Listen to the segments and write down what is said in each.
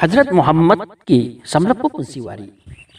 حضرت محمد کی واری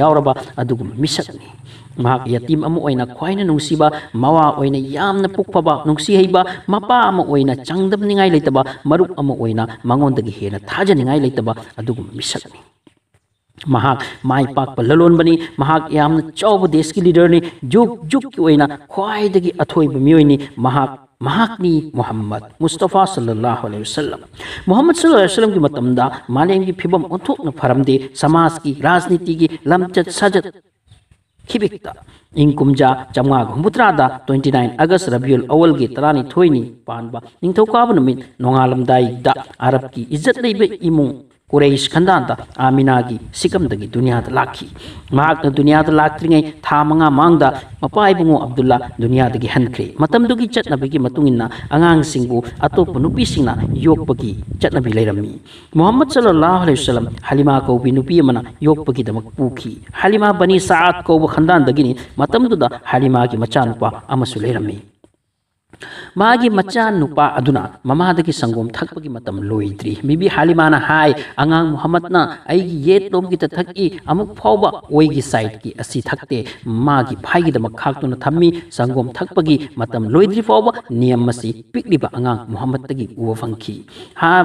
اتیمب مواوی یہ پکب نوب مپ میں چندنی منگا لیت مسک مائ پاک لوبنی دس کی لیڈر نہیں جگ جن خواہ اتوب می محمد مصطفیٰ صلی اللہ علیہ وسلم محمد صلی اللہ وسلم کی مدد کی فیب ادھنا فرمدے سماج کی بکتا ان ترانی تھوئی نی ٹوینٹی نائن اگست ربیل اول کے ترا دا عرب کی وریس خند آمینا کی سکم دیکھ لا کی دنیا لاتری گئی تا منہ ماند مپ عبو ابد اللہ دنیا کے ہنخ چت آگ سب اتوپ نپی یوپ کی چتنا لرمی محمد سلح علیہسلم ہلیمای نوپی منا یقا بنیسا کندنگ ہلیما کے مچنپی مچ نپ اما سنگو تھری بیلیما ہے آگا موہمدن ایگ لوگ تھکی امبئی سائڈ کی تک میگی دم خاکی سنگو تھک لوگ نیم سے پکلیب آگا موہم تھی اب فن کی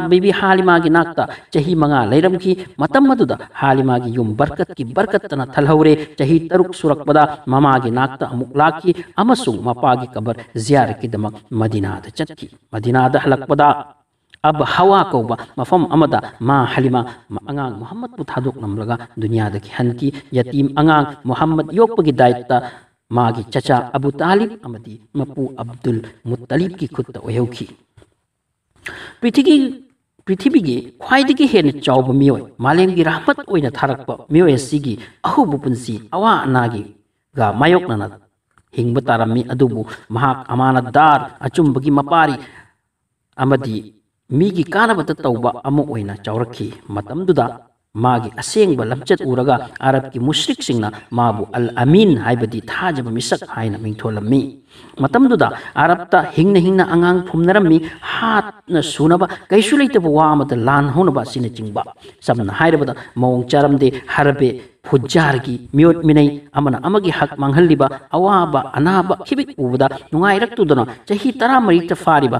بیبی ہالیما نکت چاہی منہ لرم کی مملیما یو برقت کی برقت نل ہو رہے ترق سورکدا مما نک لاکھی مپ کے کبر جیار کی ꯑꯃꯗ ꯃꯥ ꯍꯂꯤꯃꯥ ꯃꯥ ꯑꯉꯥꯡ ꯃꯨꯍꯝꯃꯗ ꯄꯨꯊꯣꯛꯄꯤꯗꯨꯅ ꯃꯥ ꯍꯂꯤꯃꯥ ꯑꯕ ꯍꯋꯥ ꯀꯧꯕ ꯃꯐꯝ ꯑꯃꯗ ꯃꯥ ꯍꯂꯤꯃꯥ ꯑꯉꯥꯡ ꯃꯨꯍꯝꯃꯗꯄꯨ ꯊꯥꯗꯣꯛꯅꯝꯂꯒ ꯗꯨꯅꯤꯌꯥꯗ ꯈꯤꯍꯟꯈꯤ ꯌꯇꯤꯝ ꯑꯉꯥꯡ ꯃꯨꯍꯝꯃꯗ ꯌꯣꯛꯄꯒꯤ ꯗꯥꯏꯠꯇ ꯃꯥꯒꯤ ꯆꯆꯥ ꯑꯕꯨ ꯇꯥꯂꯤꯕ ꯑꯃꯗꯤ ꯃꯄꯨ ꯑꯕꯗꯨꯜ ꯃꯨꯠꯇꯂꯤꯕꯀꯤ ꯈꯨꯠꯇ ꯑꯣꯏꯍꯧꯈꯤ ꯄ꯭ꯔꯤꯊꯤꯒꯤ ꯄ꯭ꯔꯤꯊꯤꯕꯤꯒꯤ ꯈ꯭ꯋꯥꯏꯗꯒꯤ ꯍꯦꯟꯅ ꯆꯥꯎꯕ ꯃꯤꯑꯣꯏ ꯃꯥꯂꯦꯝꯒꯤ ꯔꯥꯍꯃꯠ ꯑꯣꯏꯅ ꯊꯥꯔꯛꯄ ꯃꯤꯑꯣꯏ ꯑꯁꯤꯒꯤ ꯑꯍꯧꯕ ꯄꯨꯟꯁꯤ ꯑꯋꯥ ꯑꯅꯥꯒꯤ ꯒ ꯃꯥꯌꯣꯛꯅꯅ ꯍꯤꯡꯕ ꯇꯥꯔꯝꯃꯤ ꯑꯗꯨꯕꯨ ꯃꯍꯥꯛ ꯑꯃꯥꯅ ꯗꯥꯔ ꯑꯆꯨꯝꯕꯒꯤ ꯃꯄꯥꯔꯤ ꯑꯃꯗꯤ ꯃꯤꯒꯤ ꯀꯥꯟꯅꯕꯇ ꯇꯧꯕ ꯑꯃ ꯑꯣꯏꯅ ꯆꯥꯎꯔꯛꯈꯤ ꯃꯇꯝꯗꯨꯗ ꯃꯥꯒꯤ ꯑꯁꯦꯡꯕ ꯂꯝꯆꯠ ꯎꯔꯒ ꯑꯔꯕꯀꯤ ꯃꯨꯁ꯭ꯔꯤꯛꯁꯤꯡꯅ ꯃꯥꯕꯨ ꯑꯜ ꯑꯃꯤꯟ ꯍꯥꯏꯕꯗꯤ ꯊꯥꯖꯕ ꯃꯤꯁꯛ ꯍꯥꯏꯅ ꯃꯤꯡꯊꯣꯜꯂꯝꯃꯤ ꯃꯇꯝꯗꯨꯗ ꯑꯔꯕꯇ ꯍꯤꯡꯅ ꯍꯤꯡꯅ ꯑꯉꯥꯡ ꯐꯨꯝꯅꯔꯝꯃꯤ ꯍꯥꯠꯅ ꯁꯨꯅꯕ ꯀꯩꯁꯨ ꯂꯩꯇꯕ ꯋꯥ ꯑꯃꯗ ꯂꯥꯟ ꯍꯧꯅꯕ ꯑꯁꯤꯅꯆꯤꯡꯕ ꯁꯝꯅ ꯍꯥꯏꯔꯕꯗ ꯃꯑꯣꯡ ꯆꯥꯔꯝꯗꯦ ꯍꯔꯕꯦ ꯐꯨꯖꯥꯔꯒꯤ ꯃꯤꯑꯣꯠ ꯃꯤꯅꯩ ꯑꯃꯅ ꯑꯃꯒꯤ ꯍꯛ ꯃꯥꯡꯍꯜꯂꯤꯕ ꯑꯋꯥꯕ ꯑꯅꯥꯕ ꯈꯤꯕꯤꯛ ꯎꯕꯗ ꯅꯨꯡꯉꯥꯏꯔꯛꯇꯨꯗꯅ ꯆꯍꯤ ꯇꯔꯥꯃꯔꯤꯇ ꯐꯥꯔꯤꯕ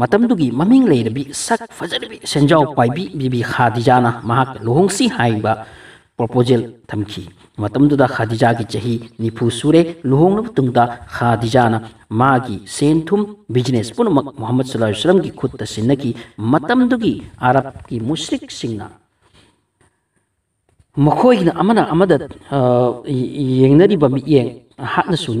ممن لربی سک فجربی سینجو پائی خاجا مہ لوسی ہے پروپوزیل تم کی مادا کے چاہیے سورے لوہر تک خاجا مین تھس پنک محمد سلسل کی خت سمجھ کی موسری مدری منگی حاد سو ن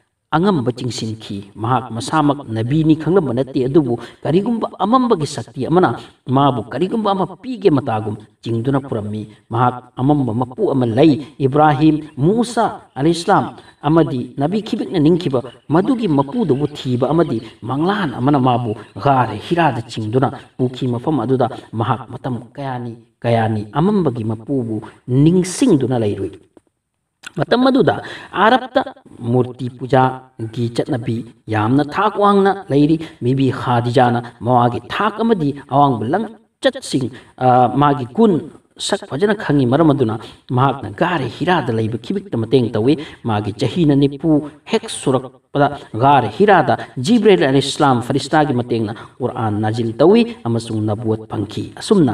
Angam angamba cingsin ki mahak masamak nabi ni khangla manati adubu karigumba amam bagi sakti amana mabu karigumba ama pi ge matagum cingduna purammi mahak amamba mapu amalai ibrahim musa alislam amadi nabi kibik na ningkhiba madugi mapu do bu thiba amadi manglahan amana maabu, gare hira da cingduna puki mafam aduda mahak matam kayani kayani amam bagi mapu bu ningsing duna lairui ꯃꯇꯝ ꯑꯗꯨꯗ ꯑꯥꯔꯕꯇ ꯃꯨꯔꯇꯤ ꯄꯨꯖꯥꯒꯤ ꯆꯠꯅꯕꯤ ꯌꯥꯝꯅ ꯊꯥꯛ ꯋꯥꯡꯅ ꯂꯩꯔꯤ ꯃꯤꯕꯤ ꯈꯥꯗꯤꯖꯥꯅ ꯃꯥꯒꯤ ꯊꯥꯛ ꯑꯃꯗꯤ ꯑꯋꯥꯡꯕ ꯂꯪꯆꯠꯁꯤꯡ ꯃꯥꯒꯤ ꯀꯨꯟ ꯁꯛ ꯐꯖꯅ ꯈꯪꯉꯤ ꯃꯔꯝ ꯑꯗꯨꯅ ꯃꯍꯥꯛꯅ ꯒꯥꯔꯤ ꯍꯤꯔꯥꯗ ꯂꯩꯕ ꯈꯤꯕꯤꯛꯇ ꯃꯇꯦꯡ ꯇꯧꯏ ꯃꯥꯒꯤ ꯆꯍꯤꯅ ꯅꯤꯄꯨ ꯍꯦꯛ ꯁꯨꯔꯛ ꯄꯗ ꯒꯥꯔ ꯍꯤꯔꯥꯗ ꯖꯤꯕ꯭ꯔꯦꯜ ꯑꯂꯤ ꯐꯔꯤꯁꯇꯥꯒꯤ ꯃꯇꯦꯡꯅ ꯀꯨꯔꯥꯟ ꯅꯥꯖꯤꯜ ꯇꯧꯏ ꯑꯃꯁꯨꯡ ꯅꯕꯣꯠ ꯐꯪꯈꯤ ꯑꯁꯨꯝꯅ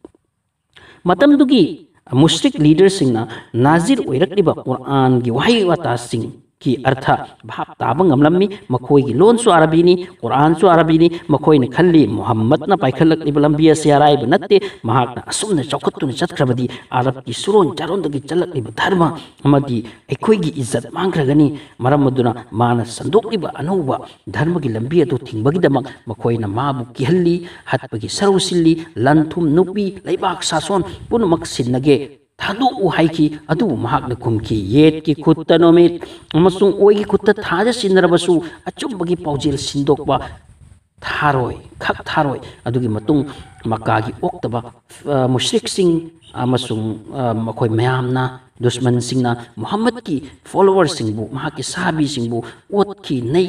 ꯃꯇꯝꯗꯨꯒꯤ ꯃꯨꯁꯂꯤꯛ ꯂꯤꯗꯔꯁꯤꯡꯅ ꯅꯥꯖꯤꯔ ꯑꯣꯏꯔꯛꯂꯤꯕ ꯀꯨꯔꯥꯟꯒꯤ ꯋꯥꯍꯩ ꯋꯥꯇꯥꯁꯤꯡ کی ارتھا بھاپ تابنگ ام لمی مکوئی گی لون سو عربی نی قرآن سو عربی نی مکوئی نی کھلی محمد نا پائی کھلک نی بلنبیا سیارائی بنتے مہاک نا اسم نا تو نی چت کربدی عرب کی سرون چارون دگی چلک نی بدھرما ہما دی ایکوئی گی عزت مانگ رگنی مرم دونا مانا صندوق نی با انو با دھرما گی لمبیا دو تھنگ بگی دمک مکوئی نا مابو کی حلی حت بگی سرو سلی لن تھوم نوپی لائی ساسون پون مک سن نگے تا دوں کیم کی ٹھ کی خت نمک تھا اچب کی پاؤزل سندو تھا مکا اکتب مشریقس میم دشمن سن محمد کی فوور یا سا بھی سب اتھی نی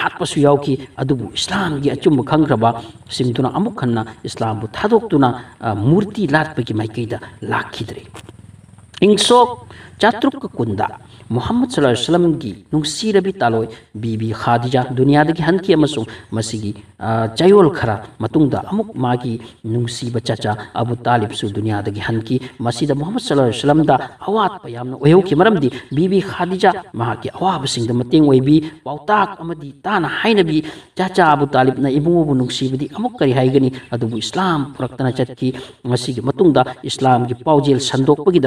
ہاتپ سے یاؤ کی اسلام کی اچھا من اسلام کو تھادوتنا مورتی لاٹ کی مائکد لا کیدری انشو چترک کند محمد وسلم کی نسی ربی لو بی خادجہ دنیا ہن کی چیو خرد اُنک چچا ابو طالب سو دیا ہن کی دا محمد علیہ وسلم کی مرم دی بی بی خاجا اوبس بھی پوتاک تا ہے چچا تالیب نمبر نسیبی اکی گلام پورتنا چاہیے مسد اسلام کی پاؤزل سندو کید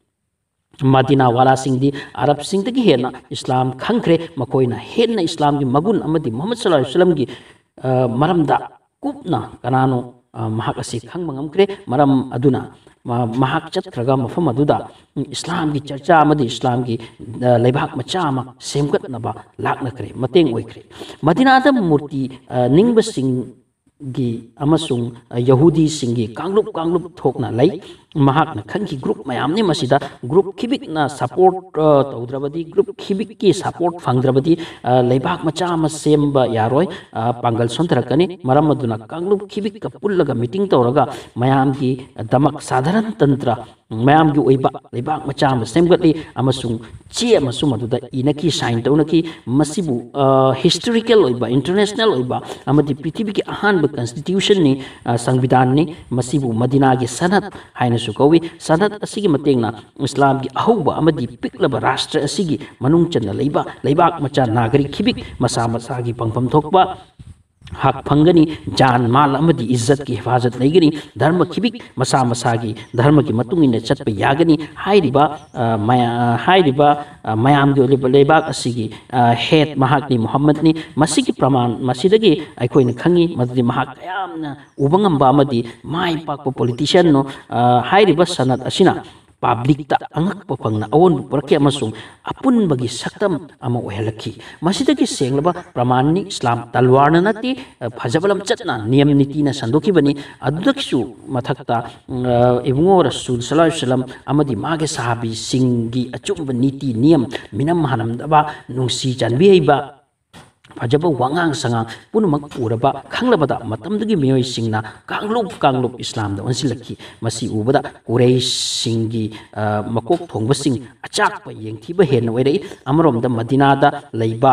مدینہ والا سنگ دی عرب سنگ دی ہینا اسلام کھنکرے مکوئی نا ہینا اسلام کی مگن امدی محمد صلی اللہ علیہ وسلم کی مرم دا کوپنا کنانو محق اسی کھنگ مگم کرے مرم ادونا محق چت رگا مفم ادودا اسلام کی چرچا امدی اسلام کی لیبھاک مچا اما سیمکت نبا لاک کرے متین ہوئی کرے مدینہ دا مورتی ننگ بسنگ گی امسنگ یہودی سنگی کانگلوب کانگلوب تھوکنا لائی گر میم نہیں گرپ کھبیک سپورٹ تبھی گرپ کب کی سپورٹ فندربی مچم پانگل سندرکنی کھبیک مٹن طور میم سادر تنتر میم مچلی چیز من کی سائن تعن کی مو ہسٹریکل انٹرنیسنل ہوتھوی کے احمد کنسٹیوسن سنبیدانسی مدنا سنب ہے سوئ متینگنا اسلام کی اہو اور پکلب لیبا چل مچا ناگری کھب مسا مسا با حق پھنگنی جان مال امدی عزت کی حفاظت لے گنی دھرم کی بھی مسا مسا گی دھرم کی متنگی نے چت پہ یاگنی ہائی ربا ہائی ربا میام گی لے باگ اسی گی حیت محاق نی محمد نی مسیح کی پرمان مسیح دگی ای کوئی نکھنگی مدد محاق قیام نا اوبنگم با مدی مائی پاک پولیٹیشن نو ہائی ربا سنت اسی public tak angak apa pang na awon perkia masung apun bagi saktam ama oi laki masih tak seng laba pramani islam talwana nati eh, phajabalam chatna niyam niti na sanduki bani adukshu mathakta eh, ibungo rasul sallallahu alaihi wasallam amadi mage sahabi singgi acum niti niyam minam hanam daba nungsi janbi heiba ꯐꯖꯕ ꯋꯥꯉꯥꯡ ꯁꯉꯥꯡ ꯄꯨꯝꯅꯃꯛ ꯎꯔꯕ ꯈꯪꯂꯕꯗ ꯃꯇꯝꯗꯨꯒꯤ ꯃꯤꯑꯣꯏꯁꯤꯡꯅ ꯀꯥꯡꯂꯨꯞ ꯀꯥꯡꯂꯨꯞ ꯏꯁꯂꯥꯝꯗ ꯑꯣꯟꯁꯤꯜꯂꯛꯈꯤ ꯃꯁꯤ ꯎꯕꯗ ꯀꯨꯔꯩꯁꯤꯡꯒꯤ ꯃꯀꯣꯛ ꯊꯣꯡꯕꯁꯤꯡ ꯑꯆꯥꯛꯄ ꯌꯦꯡꯊꯤꯕ ꯍꯦꯟꯅ ꯑꯣꯏꯔꯛꯏ ꯑꯃꯔꯣꯝꯗ ꯃꯗꯤꯅꯥꯗ ꯂꯩꯕ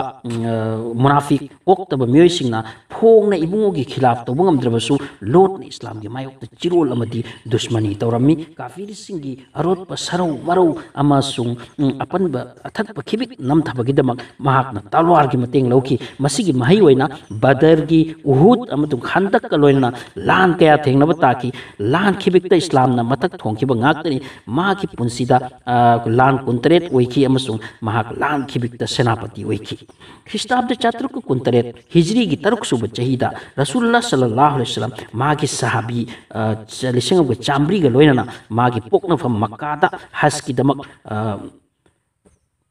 ꯃꯨꯅꯥꯐꯤꯛ ꯀꯣꯛꯇꯕ ꯃꯤꯑꯣꯏꯁꯤꯡꯅ ꯐꯣꯡꯅ ꯏꯕꯨꯡꯉꯣꯒꯤ ꯈꯤꯂꯥꯞ ꯇꯧꯕ ꯉꯝꯗ꯭ꯔꯕꯁꯨ ꯂꯣꯠꯅ ꯏꯁꯂꯥꯝꯒꯤ ꯃꯥꯌꯣꯛꯇ ꯆꯤꯔꯣꯜ ꯑꯃꯗꯤ ꯗꯨꯁꯃꯅꯤ ꯇꯧꯔꯝꯃꯤ ꯀꯥꯐꯤꯔꯁꯤꯡꯒꯤ ꯑꯔꯣꯠꯄ ꯁꯔꯧ ꯃꯔꯧ ꯑꯃꯁꯨꯡ ꯑꯄꯟꯕ ꯑꯊꯛꯄ ꯈꯤꯕꯤꯛ ꯅꯝꯊꯕꯒꯤꯗꯃꯛ ꯃꯍꯥꯛꯅ ꯇꯥꯜꯋꯥꯔꯒꯤ ꯃꯇꯦꯡ ꯂꯧꯈꯤ مہیو بدرگ ہندک لوگ لان کیا تھی تا کی لان کب اسلام مت تونتنی مان کنترے کی لان کبھی سیناپتی خریتابت چاطرک کنطرے ہجریگ ترق سوب چاہی رسول سلحسلم سہایم چمری گ لوگ مونف مقاد ہز کی دقت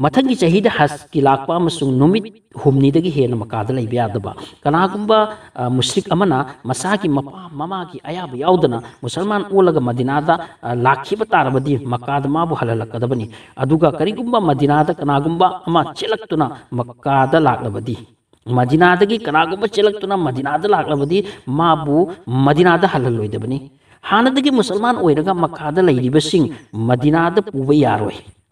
ꯃꯊꯪꯒꯤ ꯆꯍꯤꯗ ꯍꯖꯀꯤ ꯂꯥꯛꯄ ꯑꯃꯁꯨꯡ ꯅꯨꯃꯤꯠ ꯍꯨꯝꯅꯤꯗꯒꯤ ꯍꯦꯟꯅ ꯃꯀꯥꯗ ꯂꯩꯕ ꯌꯥꯗꯕ ꯀꯅꯥꯒꯨꯝꯕ ꯃꯨꯁ꯭ꯔꯤꯛ ꯑꯃꯅ ꯃꯁꯥꯒꯤ ꯃꯄꯥ ꯃꯃꯥꯒꯤ ꯑꯌꯥꯕ ꯌꯥꯎꯗꯅ ꯃꯨꯁꯜꯃꯥꯟ ꯑꯣꯜꯂꯒ ꯃꯗꯤꯅꯥꯗ ꯂꯥꯛꯈꯤꯕ ꯇꯥꯔꯕꯗꯤ ꯃꯀꯥꯗ ꯃꯥꯕꯨ ꯍꯜꯍꯜꯂꯛꯀꯗꯕꯅꯤ ꯑꯗꯨꯒ ꯀꯔꯤꯒꯨꯝꯕ ꯃꯗꯤꯅꯥꯗ ꯀꯅꯥꯒꯨꯝꯕ ꯑꯃ ꯆꯦꯜꯂꯛꯇꯨꯅ ꯃꯀꯥꯗ ꯂꯥꯛꯂꯕꯗꯤ ꯃꯗꯤꯅꯥꯗꯒꯤ ꯀꯅꯥꯒꯨꯝꯕ ꯆꯦꯜꯂꯛꯇꯨꯅ ꯃꯗꯤꯅꯥꯗ ꯂꯥꯛꯂꯕꯗꯤ ꯃꯥꯕꯨ ꯃꯗꯤꯅꯥꯗ ꯍꯜꯍꯜꯂꯣꯏꯗꯕꯅꯤ ꯍꯥꯟꯅꯗꯒꯤ ꯃꯨꯁꯜꯃꯥꯟ ꯑꯣꯏꯔꯒ ꯃꯈꯥꯗ ꯂꯩꯔꯤꯕꯁꯤꯡ ꯃꯗꯤꯅꯥꯗ ꯄꯨꯕ ꯌꯥꯔꯣꯏ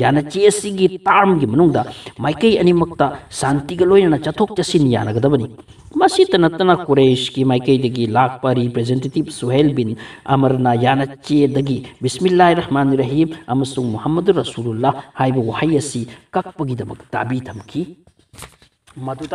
یا چیم کی مائک ادنی سانتی گ لو چوک چانگ دبنی کو مائک لاک ریپرزینٹ سوہیل بینرنا یا چیسمیلائی رحمان رہیم محمد رسول اللہ آب و وہی کب تا بھی تم کی مدد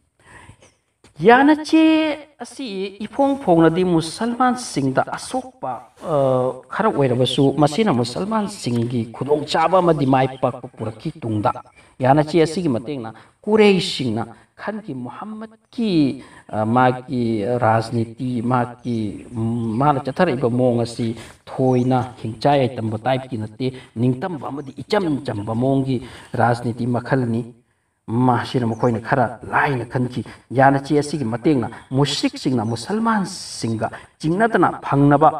یا چیفری مسلماندوپ خر ہونا مسلمانگو چا مائک پورک کی تیاچے مینئی سن کی محمد کی راجنیتی مترب مواجی تھی ہنچائیت اچم چم موزنیتی ملنی 마시르 모코이네 카라 라이네 칸키 무식 싱나 무슬만 싱가 징나타나 방나바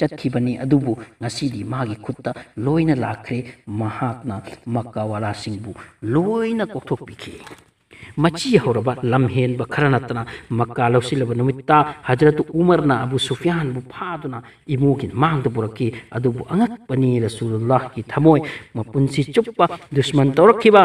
چکھی بنی ادوبو نسی دی ماغی خود تا لوئی نا لاکھرے مہاک مکہ والا سنگبو لوئی نا کو مچی ہو ربا لمحین با کھرنتنا مکہ لوسی لبا نمیتا حجرت عمر نا ابو سفیان بو پھادنا ایمو ایموکن مانگ دا برکی ادوبو انگک پنی رسول اللہ کی تھموئے مپنسی چپا دشمن تورکی با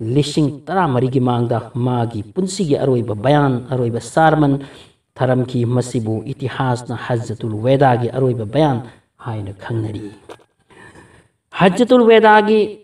lishing taramarigi maangda maagi punsigi aroiba bayan aroiba sarman taramki masibu itihas na hazzatul wedagi aroiba bayan hain khangnari hajjatul wedagi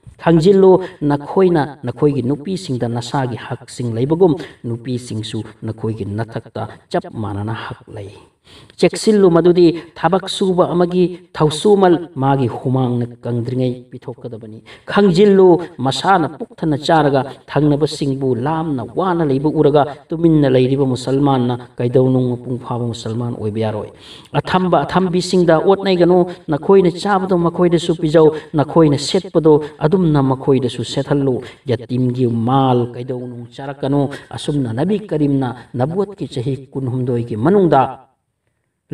کھجلو نکونا نکو کی نوپ نسا حق لوگ نپی نکو کے مت چپ ماننا چیکل مجھے تھوک سوبان کندری گئی پیٹکد کمشلو مسا پکتنا چا رہا تنہب سب لا لیب تم مسلمان کئی مپا مسلمان ہوم بھی سردی گو نکونا چاوش پیزو نکونا سیٹ دو سیٹل یاتیم کی معلو چا اصم کریم نبوت کی چاہی کندو کی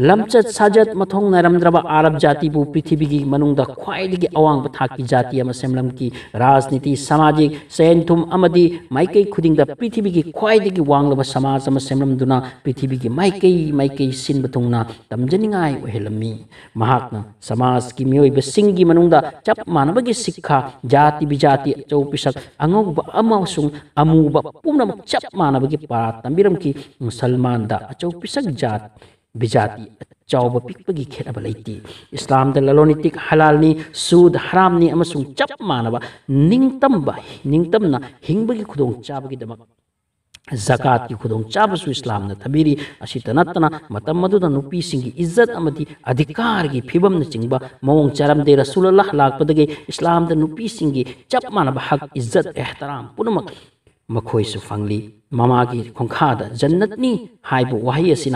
لمچت ساجت متو نرم دربا عرب جاتی برتھی کی اوانگ اوانب کی جاتی کی نیتی سماجی سین تم پیتھی بگی پریتھوی کی خواہگ وغب سماج سمجھنا پریتھوی کے مائک مائک سنبھا تمجنی ہو سماج کی دا چپ مانبی سکھا جاتی بیجا اچھا اگو چپ چانو کے پارات تم کی مسلمان پیسک جات بجاتی چاو پک پگی کھیر اب لیتی اسلام دل لونی تک حلال نی سود حرام نی اما سنگ چپ مانا با ننگتم با ننگتم نا ہنگ بگی خودوں چاپ گی دمک زکاة کی خودوں چاپ سو اسلام نا تبیری اسی تنتنا متمدو دا نوپی سنگی عزت امدی دی ادھکار گی پھیبم نا چنگ با مونگ چرم دے رسول اللہ لاغ پدگی اسلام دا نوپی سنگی چپ مانا با حق عزت احترام پنمک مکھوئی سو فنگلی مما کی کھنکھا دا جنت نی ہائی بو وحی اسی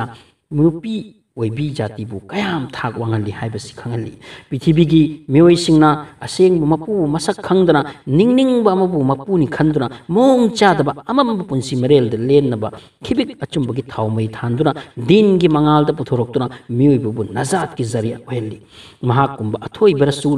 ꯃꯨꯄꯤ ꯑꯣꯏꯕꯤ ꯖꯥꯇꯤꯕꯨ ꯀꯌꯥꯝ ꯊꯥꯛ ꯋꯥꯡꯍꯜꯂꯤ ꯍꯥꯏꯕꯁꯤ ꯈꯪꯍꯜꯂꯤ ꯄ꯭ꯔꯤꯊꯤꯕꯤꯒꯤ ꯃꯤꯑꯣꯏꯁꯤꯡꯅ ꯑꯁꯦꯡꯕ ꯃꯄꯨ ꯃꯁꯛ ꯈꯪꯗꯅ ꯅꯤꯡꯅꯤꯡꯕ ꯑꯃꯕꯨ ꯃꯄꯨꯅꯤ ꯈꯟꯗꯨꯅ ꯃꯣꯡ ꯆꯥꯗꯕ ꯑꯃꯝꯕ ꯄꯨꯟꯁꯤ ꯃꯔꯦꯜꯗ ꯂꯦꯟꯅꯕ ꯈꯤꯕꯤꯛ ꯑꯆꯨꯝꯕꯒꯤ ꯊꯥꯎ ꯃꯩ ꯊꯥꯟꯗꯨꯅ ꯗꯤꯟꯒꯤ ꯃꯉꯥꯜꯗ ꯄꯨꯊꯣꯔꯛꯇꯨꯅ ꯃꯤꯑꯣꯏꯕꯕꯨ ꯅꯖꯥꯠꯀꯤ ꯖꯔꯤꯌꯥ ꯑꯣꯏꯍꯜꯂꯤ ꯃꯍꯥꯛꯀꯨꯝꯕ ꯑꯊꯣꯏꯕ ꯔꯁꯨꯜ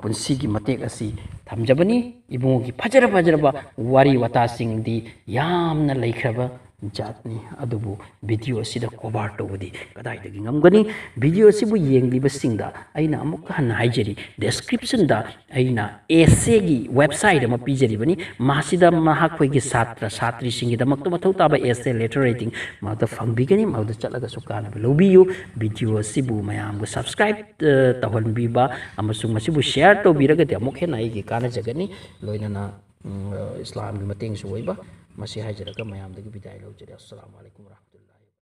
ꯄꯨꯟꯁꯤꯒꯤ ꯃꯇꯦꯛ ꯑꯁꯤ ꯊꯝꯖꯕꯅꯤ ꯏꯕꯨꯡꯒꯤ ꯐꯖꯔ ꯐꯖꯔꯕ ꯋꯥꯔꯤ ꯋꯥꯇꯥꯁꯤꯡꯗꯤ ꯌꯥꯝꯅ ꯂꯩꯈ꯭ꯔꯕ جدنی اب ویڈیو سے کبر تبدیلی ویڈیو سے یہسکریپسن ایسے ویبسائٹ میں پیجریانی موت ایسے لٹر ریٹی منگنی مود چلگ لوگ ویڈیو میم سبسکرائب تنسم سیار تب بھی ریانج گلام کے مسیح حجر کا میام دگی بدائی لو چلے السلام علیکم ورحمۃ